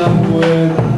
up with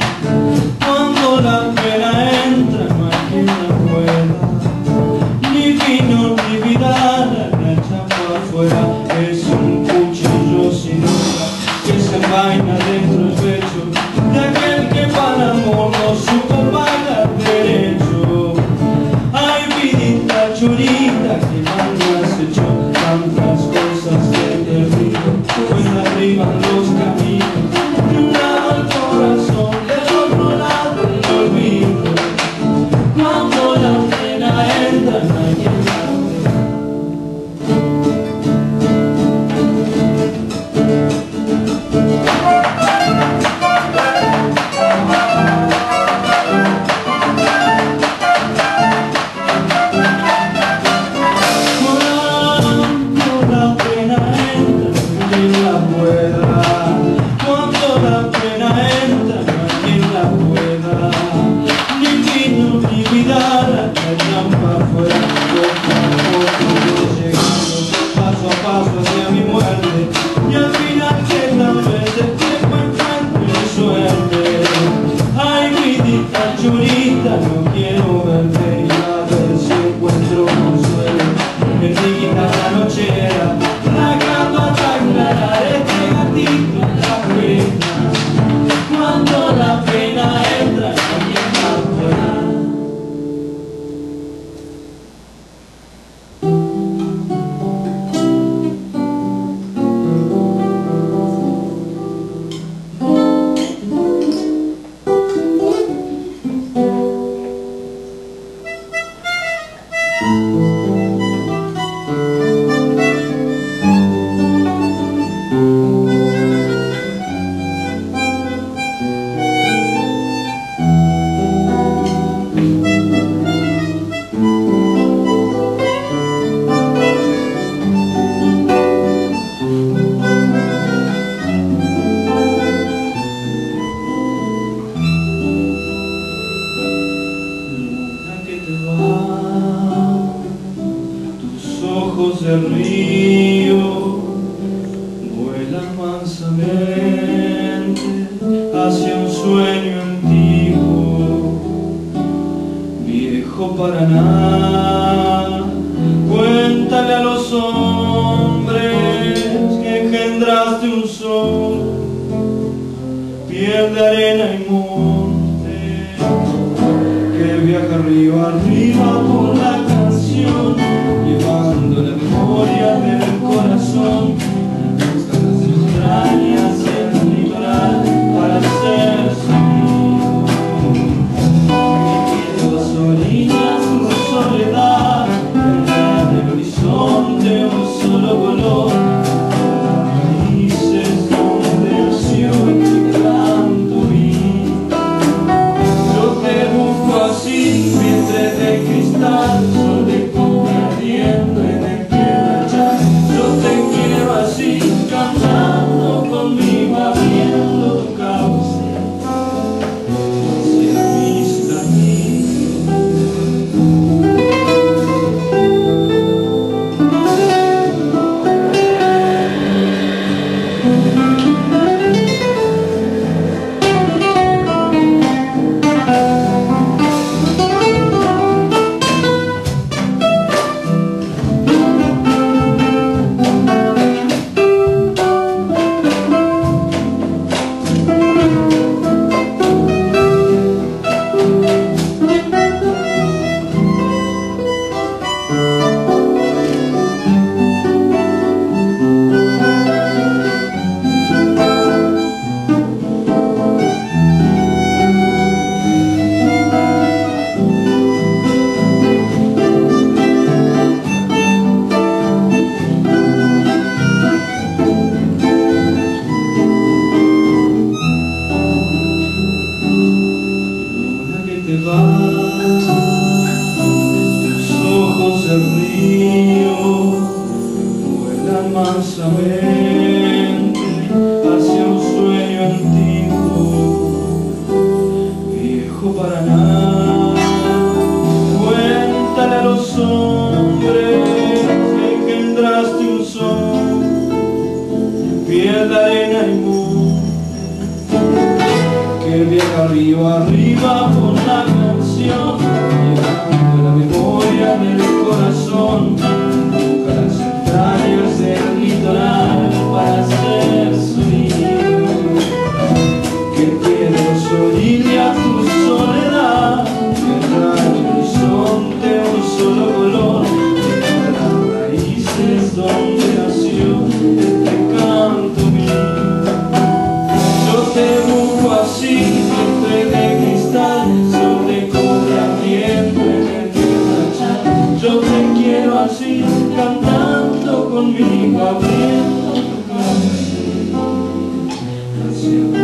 hacia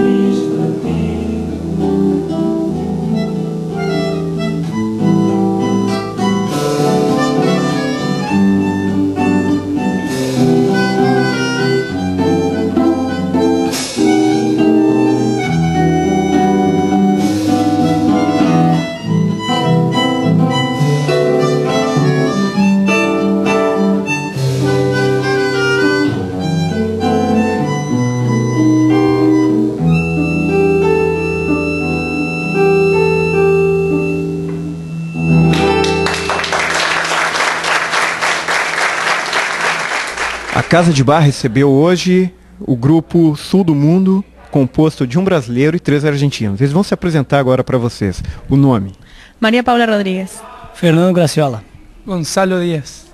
Casa de Bar recebeu hoje o grupo Sul do Mundo, composto de um brasileiro e três argentinos. Eles vão se apresentar agora para vocês. O nome? María Paula Rodríguez. Fernando Graciola. Gonzalo Díaz.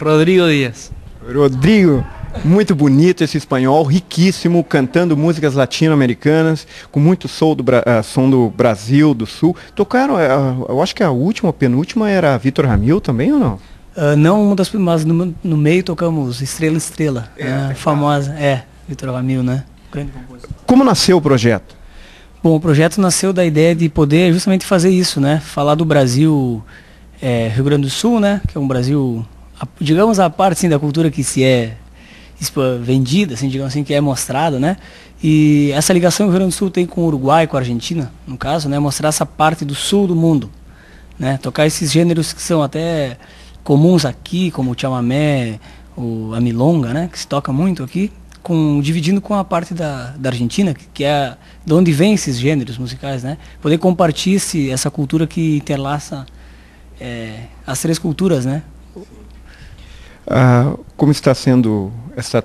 Rodrigo Díaz. Rodrigo. Muito bonito esse espanhol, riquíssimo, cantando músicas latino-americanas, com muito som do, ah, som do Brasil, do Sul. Tocaram, ah, eu acho que a última, a penúltima era Vitor Ramil também ou não? Ah, não uma das mas no, no meio tocamos Estrela Estrela, né, famosa, é, Vitor Ramil, né? Grande compositor. Como nasceu o projeto? Bom, o projeto nasceu da ideia de poder justamente fazer isso, né? Falar do Brasil, é, Rio Grande do Sul, né? Que é um Brasil, a- digamos a parte assim, da cultura que se é vendida, assim, digamos assim, que é mostrada, né? E essa ligação que o Rio Grande do Sul tem com o Uruguai, com a Argentina, no caso, né? Mostrar essa parte do sul do mundo, né? Tocar esses gêneros que são até comuns aqui, como o chamamé, o, a milonga, né? Que se toca muito aqui, com, dividindo com a parte da, da Argentina, que, que é de onde vem esses gêneros musicais, né? Poder compartilhar essa cultura que interlaça é, as três culturas, né? Ah, como está sendo essa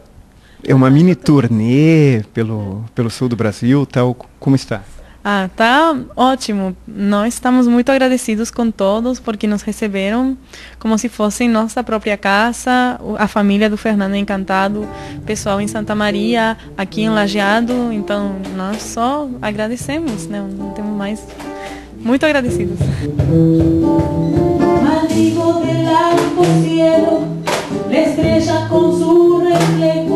é uma mini turnê pelo pelo sul do Brasil, tal? Como está? Ah, tá ótimo. Nós estamos muito agradecidos com todos porque nos receberam como se fosse em nossa própria casa. A família do Fernando Encantado, pessoal em Santa Maria, aqui em Lajeado. Então, nós só agradecemos, né? Não temos mais. Muito agradecidos. Del alto cielo, la estrella con su reflejo,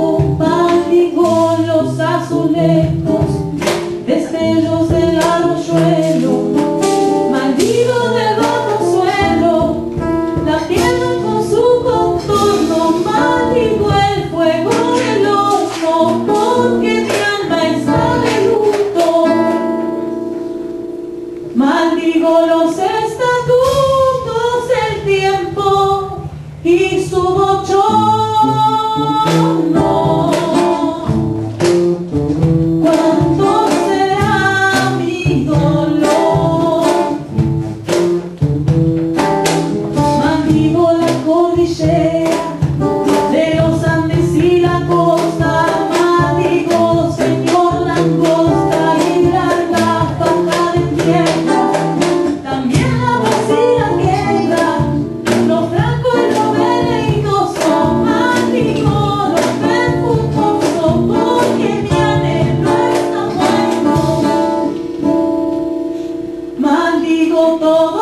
tiempo